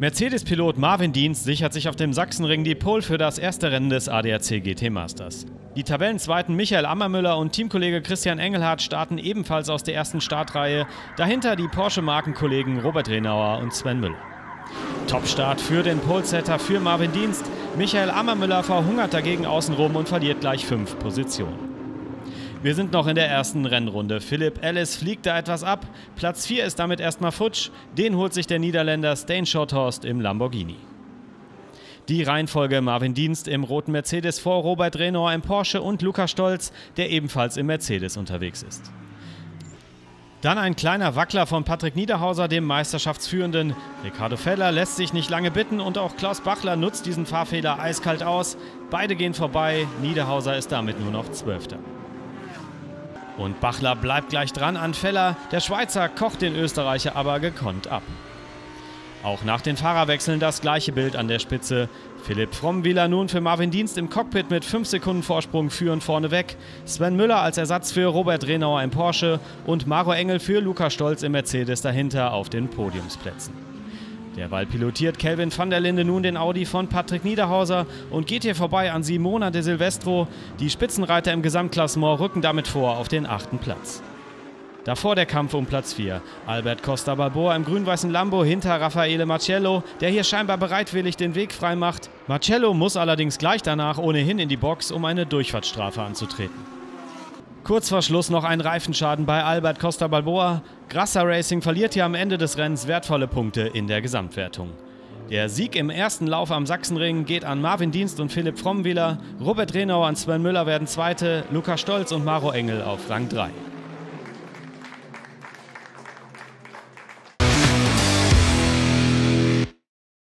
Mercedes-Pilot Marvin Dienst sichert sich auf dem Sachsenring die Pole für das erste Rennen des ADAC GT Masters. Die Tabellenzweiten Michael Ammermüller und Teamkollege Christian Engelhardt starten ebenfalls aus der ersten Startreihe, dahinter die Porsche-Markenkollegen Robert Renauer und Sven Müller. Topstart für den Polesetter für Marvin Dienst. Michael Ammermüller verhungert dagegen außenrum und verliert gleich fünf Positionen. Wir sind noch in der ersten Rennrunde. Philipp Ellis fliegt da etwas ab. Platz 4 ist damit erstmal futsch. Den holt sich der Niederländer Stain Schotthorst im Lamborghini. Die Reihenfolge Marvin Dienst im roten Mercedes vor Robert Renault im Porsche und Luca Stolz, der ebenfalls im Mercedes unterwegs ist. Dann ein kleiner Wackler von Patrick Niederhauser, dem Meisterschaftsführenden. Ricardo Feller lässt sich nicht lange bitten und auch Klaus Bachler nutzt diesen Fahrfehler eiskalt aus. Beide gehen vorbei, Niederhauser ist damit nur noch Zwölfter. Und Bachler bleibt gleich dran an Feller. Der Schweizer kocht den Österreicher aber gekonnt ab. Auch nach den Fahrerwechseln das gleiche Bild an der Spitze. Philipp Frommwieler nun für Marvin Dienst im Cockpit mit 5 Sekunden Vorsprung führen vorne weg. Sven Müller als Ersatz für Robert Renauer im Porsche und Maro Engel für Luca Stolz im Mercedes dahinter auf den Podiumsplätzen. Derweil pilotiert Kelvin van der Linde nun den Audi von Patrick Niederhauser und geht hier vorbei an Simona de Silvestro. Die Spitzenreiter im Gesamtklassement rücken damit vor auf den achten Platz. Davor der Kampf um Platz 4. Albert Costa Balboa im grün-weißen Lambo hinter Raffaele Marcello, der hier scheinbar bereitwillig den Weg frei macht. Marcello muss allerdings gleich danach ohnehin in die Box, um eine Durchfahrtsstrafe anzutreten. Kurz vor Schluss noch ein Reifenschaden bei Albert Costa Balboa. Grasser Racing verliert hier am Ende des Rennens wertvolle Punkte in der Gesamtwertung. Der Sieg im ersten Lauf am Sachsenring geht an Marvin Dienst und Philipp Frommwieler. Robert Renauer und Sven Müller werden Zweite, Lukas Stolz und Maro Engel auf Rang 3.